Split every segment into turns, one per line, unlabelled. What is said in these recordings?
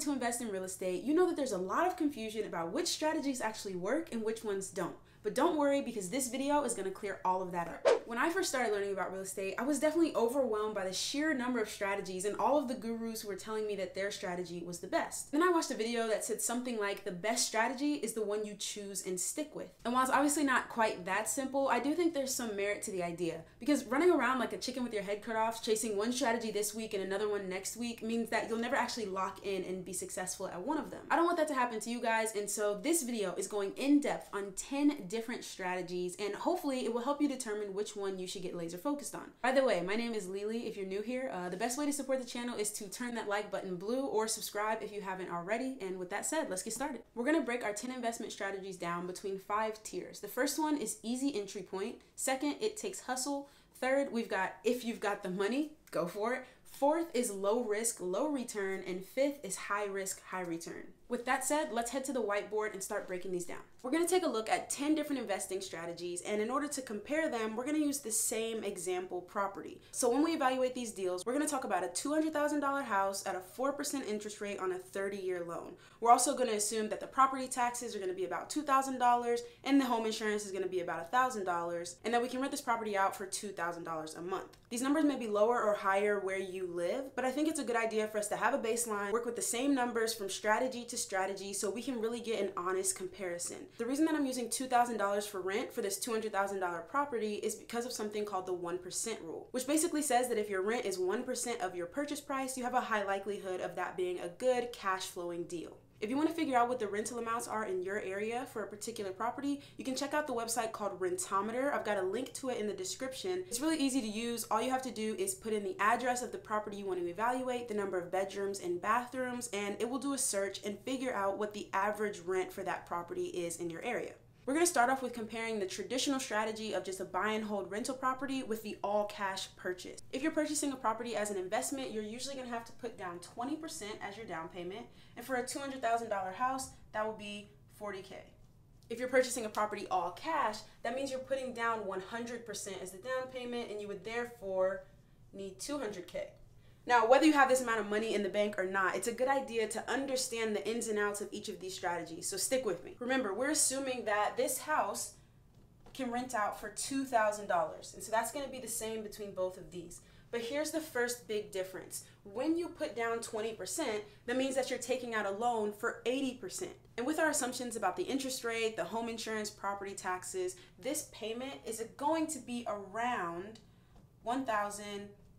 to invest in real estate, you know that there's a lot of confusion about which strategies actually work and which ones don't. But don't worry because this video is gonna clear all of that up. When I first started learning about real estate, I was definitely overwhelmed by the sheer number of strategies and all of the gurus who were telling me that their strategy was the best. Then I watched a video that said something like the best strategy is the one you choose and stick with. And while it's obviously not quite that simple, I do think there's some merit to the idea. Because running around like a chicken with your head cut off, chasing one strategy this week and another one next week means that you'll never actually lock in and be successful at one of them. I don't want that to happen to you guys, and so this video is going in depth on 10 different strategies and hopefully it will help you determine which one you should get laser focused on. By the way, my name is Lili. If you're new here, uh, the best way to support the channel is to turn that like button blue or subscribe if you haven't already. And with that said, let's get started. We're gonna break our 10 investment strategies down between five tiers. The first one is easy entry point. Second, it takes hustle. Third, we've got if you've got the money, go for it. Fourth is low risk, low return. And fifth is high risk, high return. With that said, let's head to the whiteboard and start breaking these down. We're gonna take a look at 10 different investing strategies, and in order to compare them, we're gonna use the same example property. So when we evaluate these deals, we're gonna talk about a $200,000 house at a 4% interest rate on a 30 year loan. We're also gonna assume that the property taxes are gonna be about $2,000 and the home insurance is gonna be about $1,000, and that we can rent this property out for $2,000 a month. These numbers may be lower or higher where you live, but I think it's a good idea for us to have a baseline, work with the same numbers from strategy to strategy so we can really get an honest comparison. The reason that I'm using $2,000 for rent for this $200,000 property is because of something called the 1% rule, which basically says that if your rent is 1% of your purchase price, you have a high likelihood of that being a good cash flowing deal. If you want to figure out what the rental amounts are in your area for a particular property, you can check out the website called Rentometer. I've got a link to it in the description. It's really easy to use. All you have to do is put in the address of the property you want to evaluate, the number of bedrooms and bathrooms, and it will do a search and figure out what the average rent for that property is in your area. We're going to start off with comparing the traditional strategy of just a buy and hold rental property with the all cash purchase. If you're purchasing a property as an investment, you're usually going to have to put down 20% as your down payment. And for a $200,000 house, that will be 40K. If you're purchasing a property all cash, that means you're putting down 100% as the down payment and you would therefore need 200K. Now, whether you have this amount of money in the bank or not, it's a good idea to understand the ins and outs of each of these strategies. So stick with me. Remember, we're assuming that this house can rent out for $2,000. And so that's going to be the same between both of these. But here's the first big difference. When you put down 20%, that means that you're taking out a loan for 80%. And with our assumptions about the interest rate, the home insurance, property taxes, this payment is going to be around 1000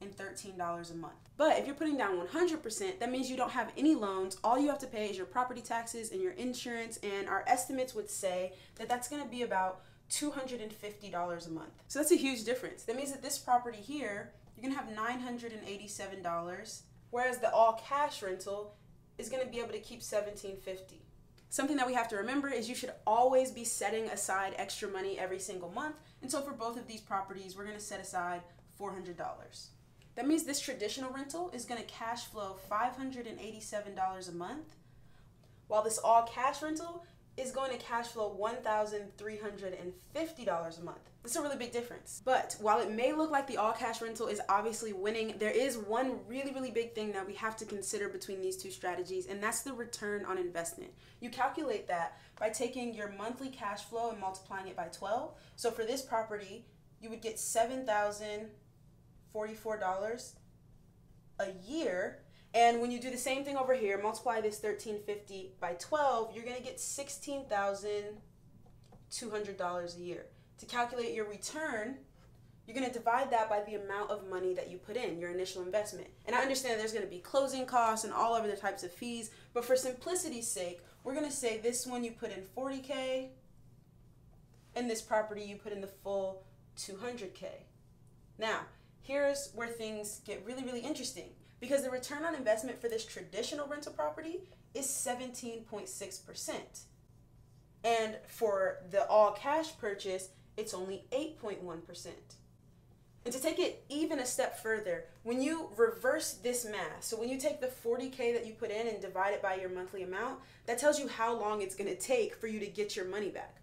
and $13 a month. But if you're putting down 100%, that means you don't have any loans. All you have to pay is your property taxes and your insurance, and our estimates would say that that's going to be about $250 a month. So that's a huge difference. That means that this property here, you're going to have $987, whereas the all cash rental is going to be able to keep 1,750. Something that we have to remember is you should always be setting aside extra money every single month. And so for both of these properties, we're going to set aside $400. That means this traditional rental is going to cash flow $587 a month, while this all cash rental is going to cash flow $1,350 a month. Is a really big difference. But while it may look like the all cash rental is obviously winning, there is one really, really big thing that we have to consider between these two strategies, and that's the return on investment. You calculate that by taking your monthly cash flow and multiplying it by 12. So for this property, you would get 7,000 $44 a year. And when you do the same thing over here, multiply this 1350 by 12, you're going to get $16,200 a year. To calculate your return, you're going to divide that by the amount of money that you put in, your initial investment. And I understand there's going to be closing costs and all other types of fees, but for simplicity's sake, we're going to say this one you put in 40K, and this property you put in the full 200K. Now, here's where things get really, really interesting because the return on investment for this traditional rental property is 17.6%. And for the all cash purchase, it's only 8.1%. And to take it even a step further, when you reverse this math, so when you take the 40K that you put in and divide it by your monthly amount, that tells you how long it's going to take for you to get your money back.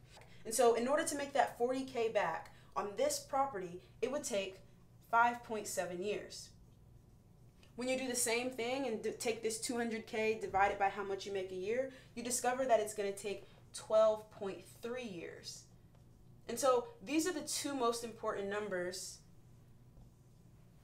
And so, in order to make that 40K back on this property, it would take 5.7 years. When you do the same thing and take this 200K divided by how much you make a year, you discover that it's going to take 12.3 years. And so these are the two most important numbers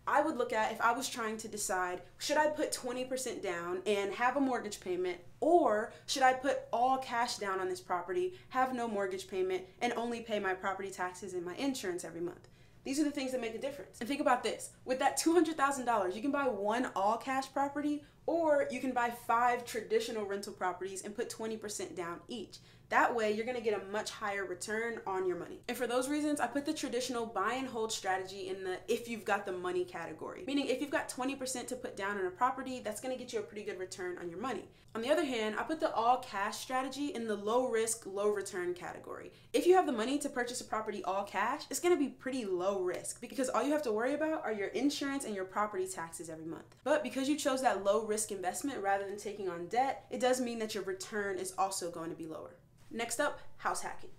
I would look at if I was trying to decide should I put 20% down and have a mortgage payment, or should I put all cash down on this property, have no mortgage payment, and only pay my property taxes and my insurance every month? These are the things that make a difference. And think about this with that $200,000, you can buy one all cash property, or you can buy five traditional rental properties and put 20% down each. That way, you're gonna get a much higher return on your money. And for those reasons, I put the traditional buy and hold strategy in the if you've got the money category. Meaning, if you've got 20% to put down on a property, that's gonna get you a pretty good return on your money. On the other hand, I put the all cash strategy in the low risk, low return category. If you have the money to purchase a property all cash, it's gonna be pretty low risk because all you have to worry about are your insurance and your property taxes every month. But because you chose that low risk investment rather than taking on debt, it does mean that your return is also going to be lower. Next up, house hacking.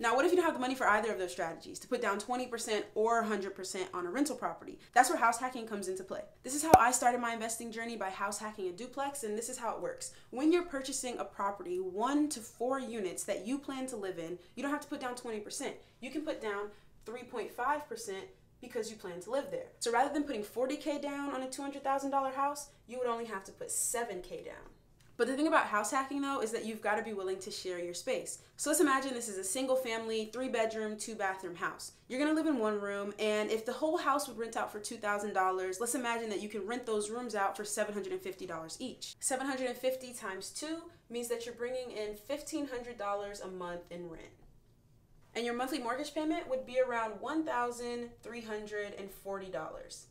Now, what if you don't have the money for either of those strategies to put down 20% or 100% on a rental property? That's where house hacking comes into play. This is how I started my investing journey by house hacking a duplex, and this is how it works. When you're purchasing a property, one to four units that you plan to live in, you don't have to put down 20%. You can put down 3.5% because you plan to live there. So rather than putting 40K down on a $200,000 house, you would only have to put 7K down. But the thing about house hacking though is that you've got to be willing to share your space. So let's imagine this is a single family, three bedroom, two bathroom house. You're gonna live in one room, and if the whole house would rent out for $2,000, let's imagine that you can rent those rooms out for $750 each. 750 times two means that you're bringing in $1,500 a month in rent. And your monthly mortgage payment would be around $1,340.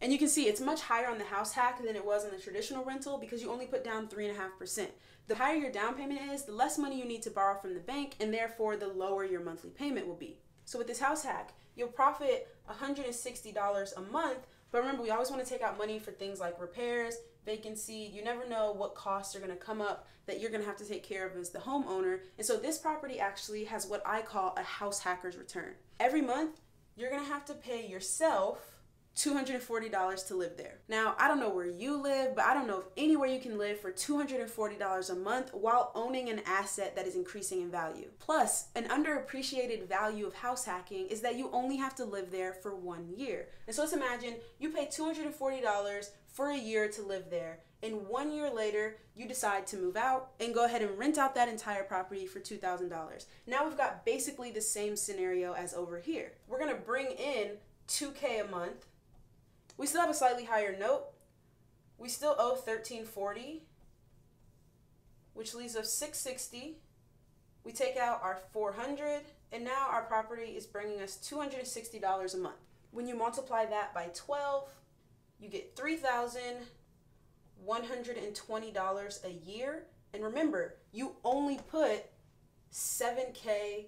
And you can see it's much higher on the house hack than it was on the traditional rental because you only put down 3.5%. The higher your down payment is, the less money you need to borrow from the bank, and therefore the lower your monthly payment will be. So with this house hack, you'll profit $160 a month, but remember, we always want to take out money for things like repairs, vacancy. You never know what costs are going to come up that you're going to have to take care of as the homeowner. And so this property actually has what I call a house hacker's return. Every month, you're going to have to pay yourself $240 to live there. Now, I don't know where you live, but I don't know if anywhere you can live for $240 a month while owning an asset that is increasing in value. Plus, an underappreciated value of house hacking is that you only have to live there for one year. And so let's imagine you pay $240 for a year to live there. And one year later, you decide to move out and go ahead and rent out that entire property for $2,000. Now we've got basically the same scenario as over here. We're gonna bring in 2K a month we still have a slightly higher note. We still owe 1340, which leaves us 660. We take out our 400, and now our property is bringing us $260 a month. When you multiply that by 12, you get $3,120 a year. And remember, you only put 7K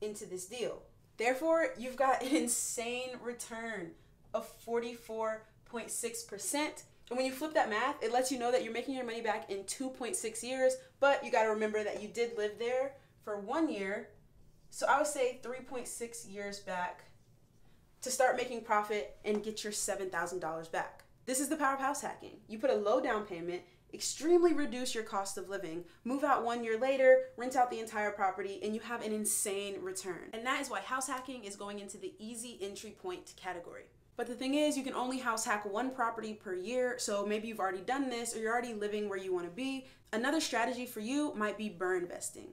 into this deal. Therefore, you've got an insane return of 44.6%. And when you flip that math, it lets you know that you're making your money back in 2.6 years, but you got to remember that you did live there for one year. So I would say 3.6 years back to start making profit and get your $7,000 back. This is the power of house hacking. You put a low down payment, extremely reduce your cost of living, move out one year later, rent out the entire property, and you have an insane return. And that is why house hacking is going into the easy entry point category. But the thing is, you can only house hack one property per year, so maybe you've already done this or you're already living where you want to be. Another strategy for you might be BRRRR investing.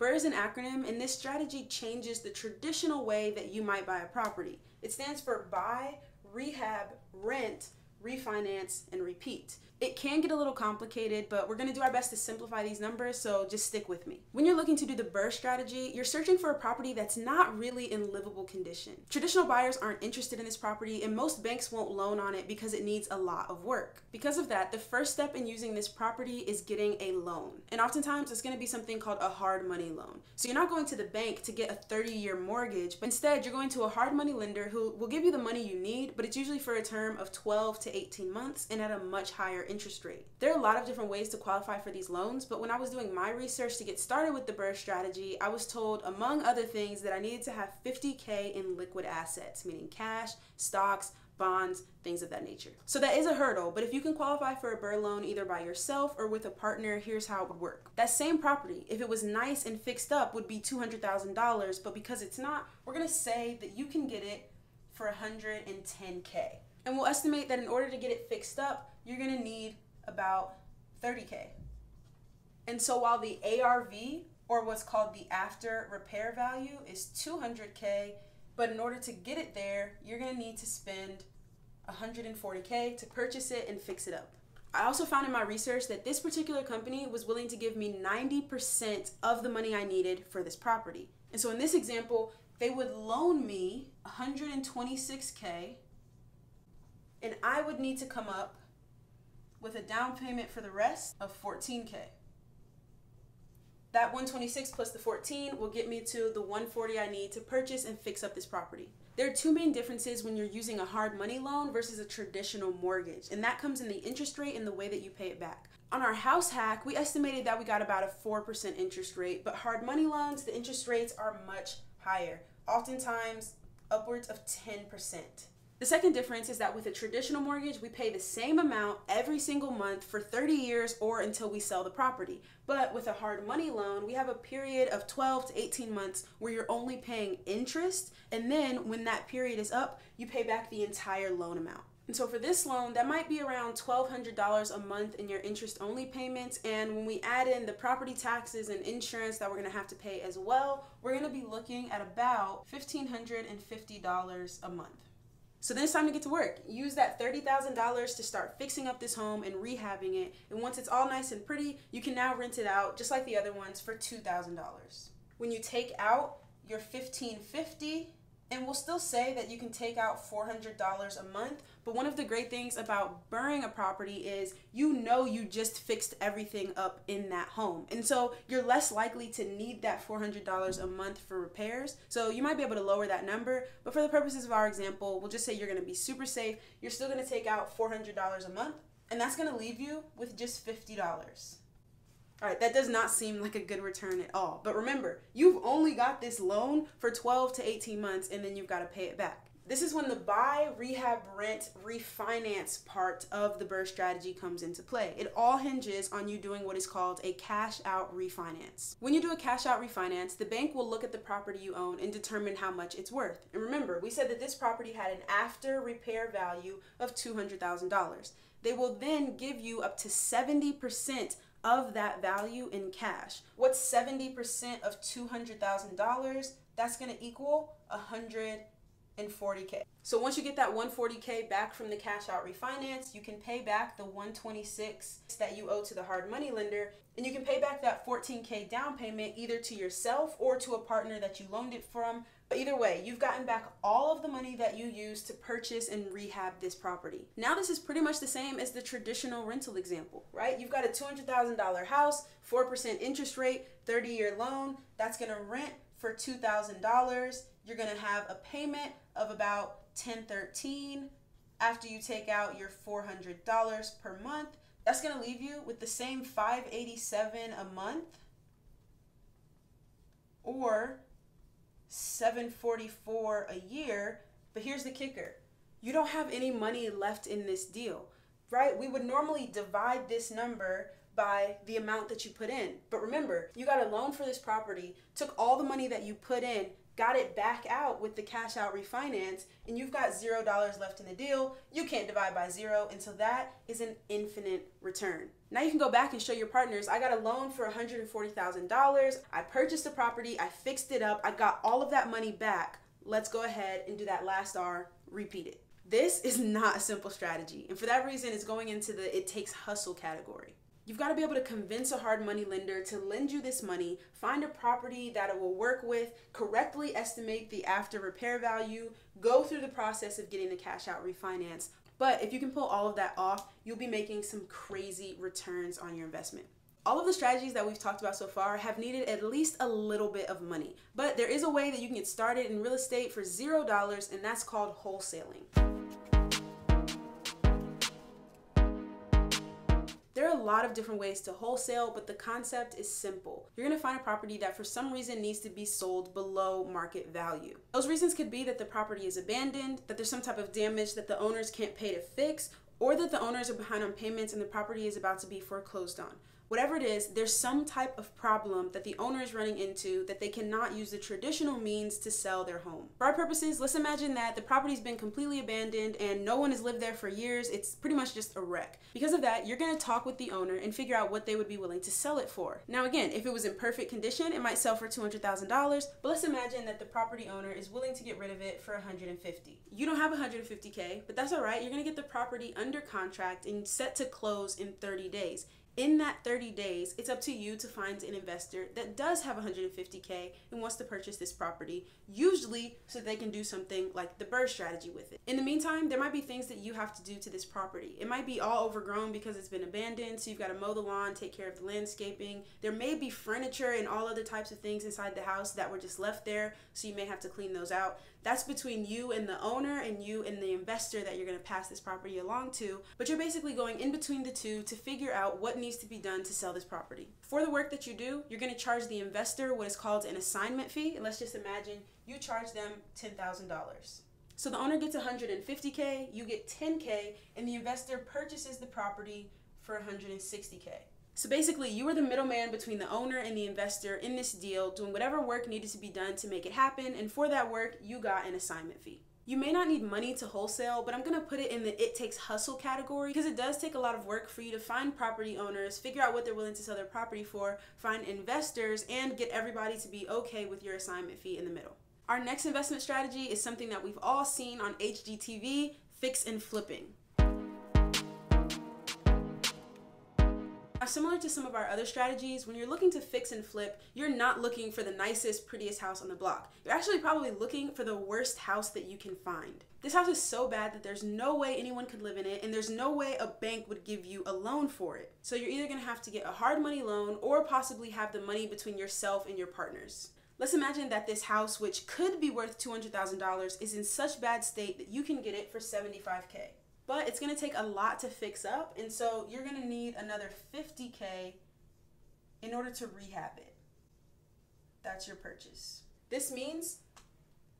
BRRRR is an acronym, and this strategy changes the traditional way that you might buy a property. It stands for buy, rehab, rent, refinance, and repeat. It can get a little complicated, but we're gonna do our best to simplify these numbers, so just stick with me. When you're looking to do the BRRRR strategy, you're searching for a property that's not really in livable condition. Traditional buyers aren't interested in this property, and most banks won't loan on it because it needs a lot of work. Because of that, the first step in using this property is getting a loan. And oftentimes, it's gonna be something called a hard money loan. So you're not going to the bank to get a 30 year mortgage, but instead, you're going to a hard money lender who will give you the money you need, but it's usually for a term of 12 to to 18 months and at a much higher interest rate. There are a lot of different ways to qualify for these loans, but when I was doing my research to get started with the BRRRR strategy, I was told, among other things, that I needed to have 50K in liquid assets, meaning cash, stocks, bonds, things of that nature. So that is a hurdle, but if you can qualify for a BRRRR loan either by yourself or with a partner, here's how it would work. That same property, if it was nice and fixed up, would be $200,000, but because it's not, we're gonna say that you can get it for 110K. And we'll estimate that in order to get it fixed up, you're gonna need about 30K. And so while the ARV, or what's called the after repair value, is 200K, but in order to get it there, you're gonna need to spend 140K to purchase it and fix it up. I also found in my research that this particular company was willing to give me 90% of the money I needed for this property. And so in this example, they would loan me 126K and I would need to come up with a down payment for the rest of 14K. That 126 plus the 14 will get me to the 140 I need to purchase and fix up this property. There are two main differences when you're using a hard money loan versus a traditional mortgage, and that comes in the interest rate and the way that you pay it back. On our house hack, we estimated that we got about a 4% interest rate, but hard money loans, the interest rates are much higher, oftentimes upwards of 10%. The second difference is that with a traditional mortgage, we pay the same amount every single month for 30 years or until we sell the property. But with a hard money loan, we have a period of 12 to 18 months where you're only paying interest. And then when that period is up, you pay back the entire loan amount. And so for this loan, that might be around $1,200 a month in your interest only payments. And when we add in the property taxes and insurance that we're gonna have to pay as well, we're gonna be looking at about $1,550 a month. So then it's time to get to work. Use that $30,000 to start fixing up this home and rehabbing it. And once it's all nice and pretty, you can now rent it out just like the other ones for $2,000. When you take out your 1550 and we'll still say that you can take out $400 a month, but one of the great things about BRRRRing a property is you know you just fixed everything up in that home. And so you're less likely to need that $400 a month for repairs. So you might be able to lower that number, but for the purposes of our example, we'll just say you're gonna be super safe. You're still gonna take out $400 a month, and that's gonna leave you with just $50. All right, that does not seem like a good return at all. But remember, you've only got this loan for 12 to 18 months and then you've got to pay it back. This is when the buy, rehab, rent, refinance part of the BRRRR strategy comes into play. It all hinges on you doing what is called a cash out refinance. When you do a cash out refinance, the bank will look at the property you own and determine how much it's worth. And remember, we said that this property had an after repair value of $200,000. They will then give you up to 70% of that value in cash. What's 70% of $200,000? That's going to equal 140K. So once you get that 140K back from the cash out refinance, you can pay back the 126 that you owe to the hard money lender and you can pay back that 14K down payment either to yourself or to a partner that you loaned it from either way, you've gotten back all of the money that you used to purchase and rehab this property. Now this is pretty much the same as the traditional rental example, right? You've got a $200,000 house, 4% interest rate, 30 year loan. That's gonna rent for $2,000. You're gonna have a payment of about 1013 after you take out your $400 per month. That's gonna leave you with the same 587 a month or 744 a year but here's the kicker. You don't have any money left in this deal right? We would normally divide this number by the amount that you put in but remember you got a loan for this property took all the money that you put in got it back out with the cash out refinance, and you've got zero dollars left in the deal, you can't divide by zero, and so that is an infinite return. Now you can go back and show your partners, I got a loan for $140,000, I purchased the property, I fixed it up, I got all of that money back. Let's go ahead and do that last R, repeat it. This is not a simple strategy, and for that reason, it's going into the it takes hustle category. You've got to be able to convince a hard money lender to lend you this money, find a property that it will work with, correctly estimate the after repair value, go through the process of getting the cash out refinance. But if you can pull all of that off, you'll be making some crazy returns on your investment. All of the strategies that we've talked about so far have needed at least a little bit of money. But there is a way that you can get started in real estate for $0 and that's called wholesaling. Lot of different ways to wholesale, but the concept is simple. You're gonna find a property that for some reason needs to be sold below market value. Those reasons could be that the property is abandoned, that there's some type of damage that the owners can't pay to fix, or that the owners are behind on payments and the property is about to be foreclosed on whatever it is, there's some type of problem that the owner is running into that they cannot use the traditional means to sell their home. For our purposes, let's imagine that the property's been completely abandoned and no one has lived there for years. It's pretty much just a wreck. Because of that, you're gonna talk with the owner and figure out what they would be willing to sell it for. Now, again, if it was in perfect condition, it might sell for $200,000, but let's imagine that the property owner is willing to get rid of it for 150. You don't have 150K, but that's all right. You're gonna get the property under contract and set to close in 30 days in that 30 days, it's up to you to find an investor that does have 150K and wants to purchase this property, usually so they can do something like the BRRRR strategy with it. In the meantime, there might be things that you have to do to this property. It might be all overgrown because it's been abandoned, so you've got to mow the lawn, take care of the landscaping. There may be furniture and all other types of things inside the house that were just left there, so you may have to clean those out. That's between you and the owner and you and the investor that you're going to pass this property along to. But you're basically going in between the two to figure out what needs to be done to sell this property. For the work that you do, you're going to charge the investor what is called an assignment fee. And let's just imagine you charge them $10,000. So the owner gets 150K, you get 10K, and the investor purchases the property for 160K. So basically, you were the middleman between the owner and the investor in this deal, doing whatever work needed to be done to make it happen, and for that work, you got an assignment fee. You may not need money to wholesale, but I'm gonna put it in the it takes hustle category because it does take a lot of work for you to find property owners, figure out what they're willing to sell their property for, find investors, and get everybody to be okay with your assignment fee in the middle. Our next investment strategy is something that we've all seen on HGTV fix and flipping. Similar to some of our other strategies, when you're looking to fix and flip, you're not looking for the nicest, prettiest house on the block. You're actually probably looking for the worst house that you can find. This house is so bad that there's no way anyone could live in it, and there's no way a bank would give you a loan for it. So you're either gonna have to get a hard money loan or possibly have the money between yourself and your partners. Let's imagine that this house, which could be worth $200,000, is in such bad state that you can get it for 75K but it's going to take a lot to fix up. And so you're going to need another 50K in order to rehab it. That's your purchase. This means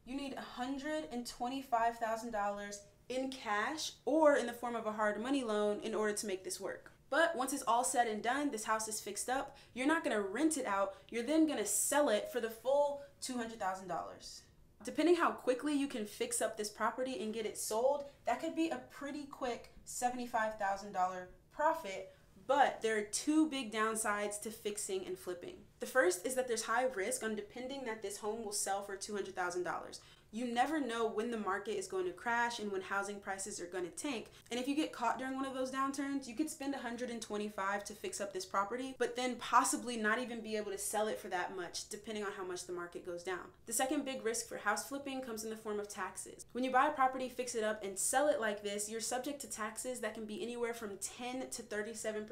you need $125,000 in cash or in the form of a hard money loan in order to make this work. But once it's all said and done, this house is fixed up, you're not gonna rent it out, you're then gonna sell it for the full $200,000. Depending how quickly you can fix up this property and get it sold, that could be a pretty quick $75,000 profit but there are two big downsides to fixing and flipping. The first is that there's high risk on depending that this home will sell for $200,000 you never know when the market is going to crash and when housing prices are going to tank. And if you get caught during one of those downturns, you could spend 125 to fix up this property, but then possibly not even be able to sell it for that much depending on how much the market goes down. The second big risk for house flipping comes in the form of taxes. When you buy a property, fix it up and sell it like this, you're subject to taxes that can be anywhere from 10 to 37%,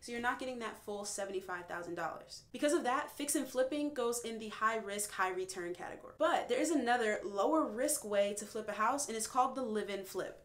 so you're not getting that full $75,000. Because of that, fix and flipping goes in the high risk, high return category. But there is another lower risk way to flip a house, and it's called the live in flip.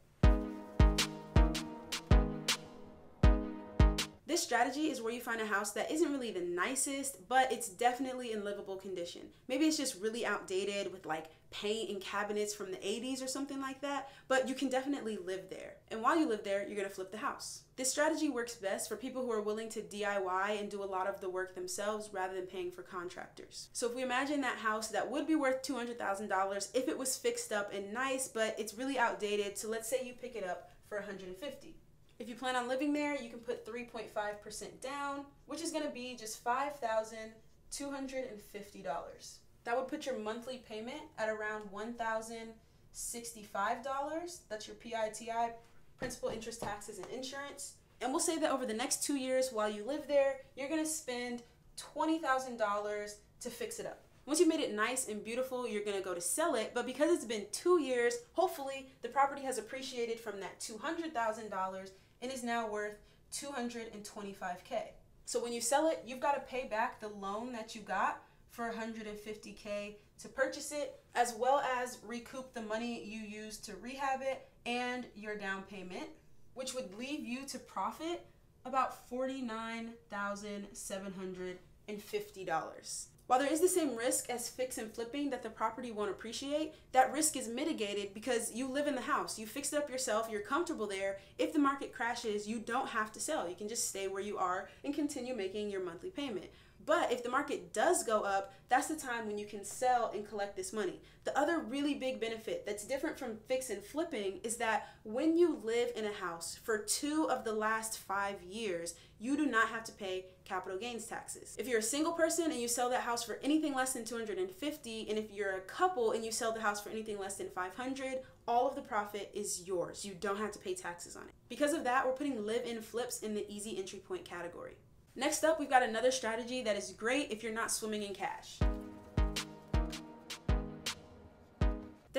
This strategy is where you find a house that isn't really the nicest, but it's definitely in livable condition. Maybe it's just really outdated with like paint and cabinets from the 80s or something like that, but you can definitely live there. And while you live there, you're gonna flip the house. This strategy works best for people who are willing to DIY and do a lot of the work themselves rather than paying for contractors. So if we imagine that house that would be worth $200,000 if it was fixed up and nice, but it's really outdated, so let's say you pick it up for 150. If you plan on living there, you can put 3.5% down, which is gonna be just $5,250. That would put your monthly payment at around $1,065. That's your PITI, principal, interest, taxes, and insurance. And we'll say that over the next two years while you live there, you're gonna spend $20,000 to fix it up. Once you've made it nice and beautiful, you're gonna go to sell it. But because it's been two years, hopefully the property has appreciated from that $200,000 and is now worth 225K. So when you sell it, you've got to pay back the loan that you got for 150K to purchase it, as well as recoup the money you used to rehab it and your down payment, which would leave you to profit About $49,750. While there is the same risk as fix and flipping that the property won't appreciate, that risk is mitigated because you live in the house. You fixed it up yourself, you're comfortable there. If the market crashes, you don't have to sell. You can just stay where you are and continue making your monthly payment. But if the market does go up, that's the time when you can sell and collect this money. The other really big benefit that's different from fix and flipping is that when you live in a house for two of the last five years, you do not have to pay capital gains taxes. If you're a single person and you sell that house for anything less than 250, and if you're a couple and you sell the house for anything less than 500, all of the profit is yours. You don't have to pay taxes on it. Because of that, we're putting live-in flips in the easy entry point category. Next up, we've got another strategy that is great if you're not swimming in cash.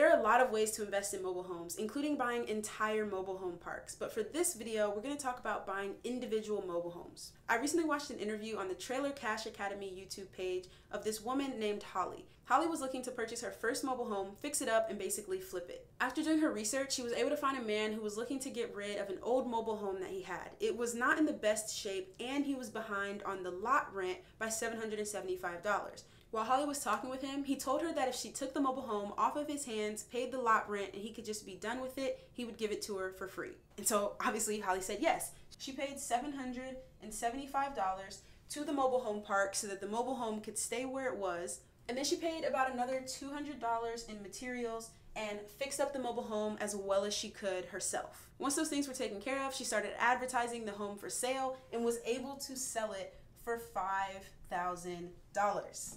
There are a lot of ways to invest in mobile homes, including buying entire mobile home parks. But for this video, we're going to talk about buying individual mobile homes. I recently watched an interview on the Trailer Cash Academy YouTube page of this woman named Holly. Holly was looking to purchase her first mobile home, fix it up, and basically flip it. After doing her research, she was able to find a man who was looking to get rid of an old mobile home that he had. It was not in the best shape, and he was behind on the lot rent by $775. While Holly was talking with him, he told her that if she took the mobile home off of his hands, paid the lot rent, and he could just be done with it, he would give it to her for free. And so obviously Holly said yes. She paid $775 to the mobile home park so that the mobile home could stay where it was. And then she paid about another $200 in materials and fixed up the mobile home as well as she could herself. Once those things were taken care of, she started advertising the home for sale and was able to sell it for $5,000.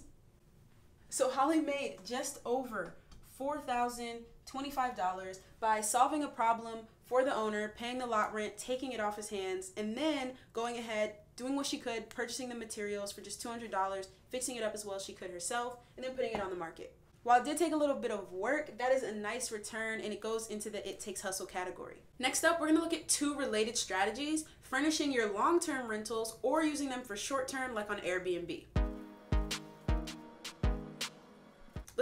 So Holly made just over $4,025 by solving a problem for the owner, paying the lot rent, taking it off his hands, and then going ahead, doing what she could, purchasing the materials for just $200, fixing it up as well as she could herself, and then putting it on the market. While it did take a little bit of work, that is a nice return and it goes into the it takes hustle category. Next up, we're gonna look at two related strategies furnishing your long term rentals or using them for short term, like on Airbnb.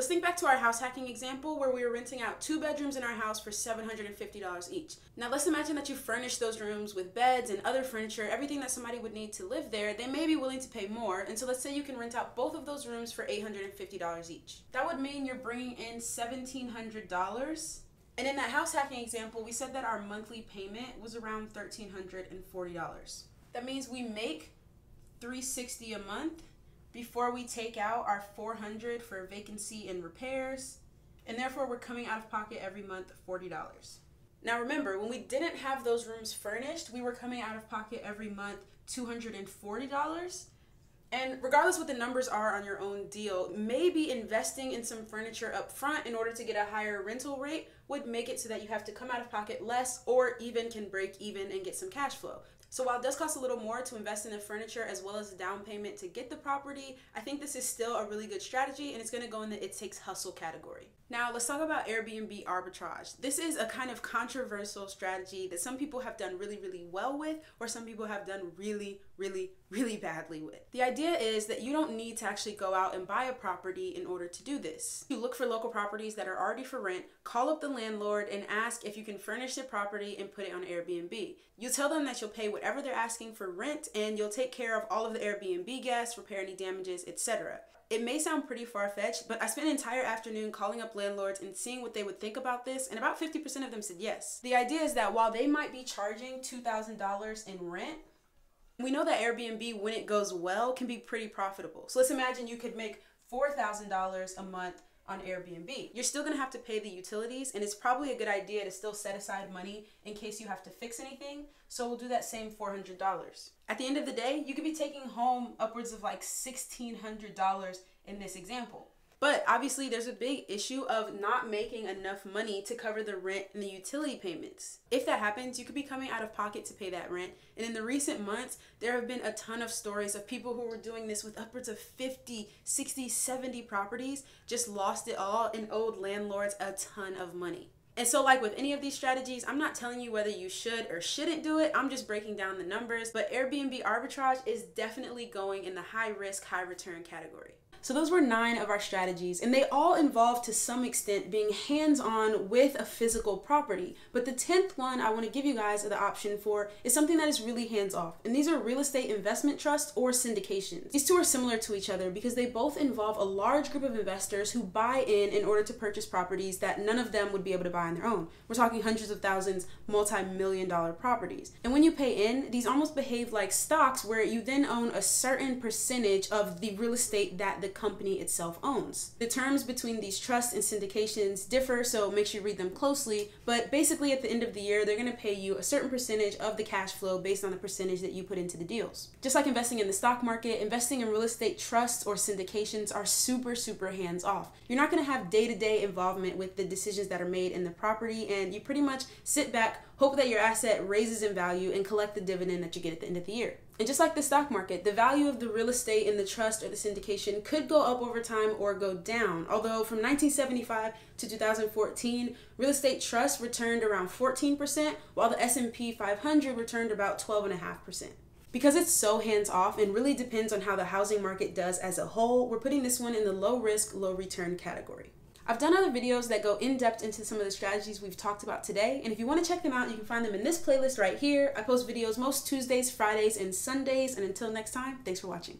Let's think back to our house hacking example where we were renting out two bedrooms in our house for $750 each. Now let's imagine that you furnish those rooms with beds and other furniture, everything that somebody would need to live there. They may be willing to pay more, and so let's say you can rent out both of those rooms for $850 each. That would mean you're bringing in $1,700 and in that house hacking example, we said that our monthly payment was around $1,340. That means we make 360 a month before we take out our 400 for vacancy and repairs, and therefore we're coming out of pocket every month $40. Now remember, when we didn't have those rooms furnished, we were coming out of pocket every month $240. And regardless what the numbers are on your own deal, maybe investing in some furniture up front in order to get a higher rental rate would make it so that you have to come out of pocket less or even can break even and get some cash flow. So while it does cost a little more to invest in the furniture as well as the down payment to get the property, I think this is still a really good strategy and it's going to go in the it takes hustle category. Now, let's talk about Airbnb arbitrage. This is a kind of controversial strategy that some people have done really, really well with, or some people have done really, really, really badly with. The idea is that you don't need to actually go out and buy a property in order to do this. You look for local properties that are already for rent, call up the landlord, and ask if you can furnish the property and put it on Airbnb. You tell them that you'll pay whatever they're asking for rent and you'll take care of all of the Airbnb guests, repair any damages, etc. It may sound pretty far fetched, but I spent an entire afternoon calling up landlords and seeing what they would think about this, and about 50% of them said yes. The idea is that while they might be charging $2,000 in rent, we know that Airbnb, when it goes well, can be pretty profitable. So let's imagine you could make $4,000 a month on Airbnb. You're still gonna have to pay the utilities, and it's probably a good idea to still set aside money in case you have to fix anything. So we'll do that same $400. At the end of the day, you could be taking home upwards of like $1,600 in this example. But obviously, there's a big issue of not making enough money to cover the rent and the utility payments. If that happens, you could be coming out of pocket to pay that rent. And in the recent months, there have been a ton of stories of people who were doing this with upwards of 50, 60, 70 properties, just lost it all and owed landlords a ton of money. And so, like with any of these strategies, I'm not telling you whether you should or shouldn't do it. I'm just breaking down the numbers. But Airbnb arbitrage is definitely going in the high risk, high return category. So those were nine of our strategies, and they all involve to some extent being hands-on with a physical property. But the 10th one I want to give you guys the option for is something that is really hands-off. And these are real estate investment trusts or syndications. These two are similar to each other because they both involve a large group of investors who buy in in order to purchase properties that none of them would be able to buy on their own. We're talking hundreds of thousands, multi-million dollar properties. And when you pay in, these almost behave like stocks where you then own a certain percentage of the real estate that the company itself owns. The terms between these trusts and syndications differ, so make sure you read them closely, but basically at the end of the year, they're gonna pay you a certain percentage of the cash flow based on the percentage that you put into the deals. Just like investing in the stock market, investing in real estate trusts or syndications are super, super hands off. You're not gonna have day to day involvement with the decisions that are made in the property, and you pretty much sit back, hope that your asset raises in value, and collect the dividend that you get at the end of the year. And just like the stock market, the value of the real estate in the trust or the syndication could go up over time or go down. Although from 1975 to 2014, real estate trusts returned around 14%, while the S&P 500 returned about 12.5%. Because it's so hands off and really depends on how the housing market does as a whole, we're putting this one in the low risk, low return category. I've done other videos that go in depth into some of the strategies we've talked about today, and if you want to check them out, you can find them in this playlist right here. I post videos most Tuesdays, Fridays, and Sundays, and until next time, thanks for watching.